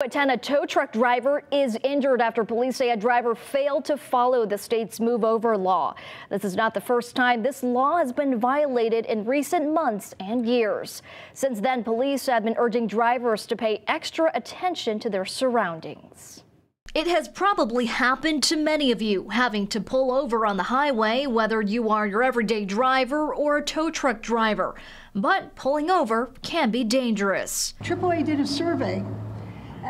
A 10, a tow truck driver is injured after police say a driver failed to follow the state's move over law. This is not the first time this law has been violated in recent months and years. Since then, police have been urging drivers to pay extra attention to their surroundings. It has probably happened to many of you, having to pull over on the highway, whether you are your everyday driver or a tow truck driver. But pulling over can be dangerous. AAA did a survey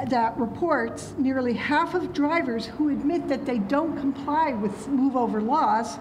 that reports nearly half of drivers who admit that they don't comply with move over laws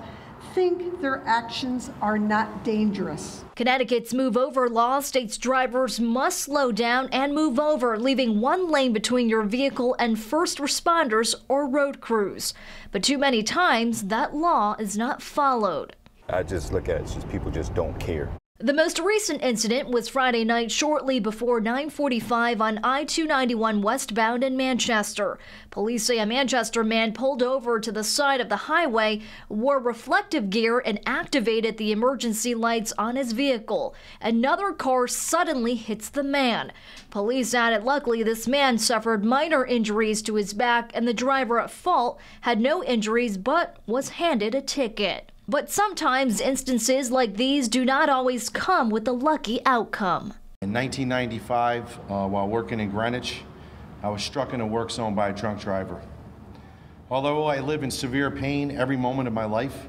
think their actions are not dangerous. Connecticut's move over law states drivers must slow down and move over, leaving one lane between your vehicle and first responders or road crews. But too many times, that law is not followed. I just look at it as people just don't care. The most recent incident was Friday night shortly before 945 on I-291 westbound in Manchester. Police say a Manchester man pulled over to the side of the highway, wore reflective gear, and activated the emergency lights on his vehicle. Another car suddenly hits the man. Police added luckily this man suffered minor injuries to his back and the driver at fault had no injuries but was handed a ticket. But sometimes instances like these do not always come with a lucky outcome. In 1995, uh, while working in Greenwich, I was struck in a work zone by a drunk driver. Although I live in severe pain every moment of my life,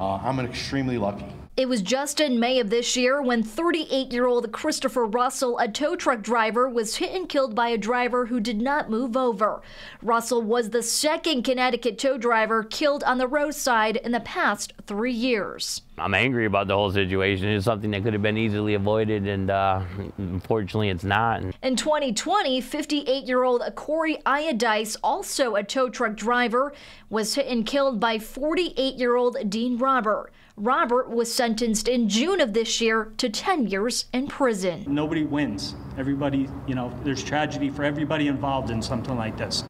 uh, I'm extremely lucky. It was just in May of this year when 38 year old Christopher Russell, a tow truck driver, was hit and killed by a driver who did not move over. Russell was the second Connecticut tow driver killed on the roadside in the past three years. I'm angry about the whole situation. It's something that could have been easily avoided, and uh, unfortunately, it's not. In 2020, 58 year old Corey Iodice, also a tow truck driver, was hit and killed by 48 year old Dean Robert. Robert was sentenced in June of this year to 10 years in prison. Nobody wins. Everybody, you know, there's tragedy for everybody involved in something like this.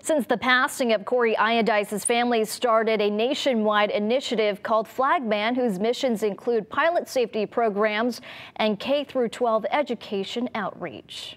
Since the passing of Corey Iodice's family started a nationwide initiative called Flagman, whose missions include pilot safety programs and K through 12 education outreach.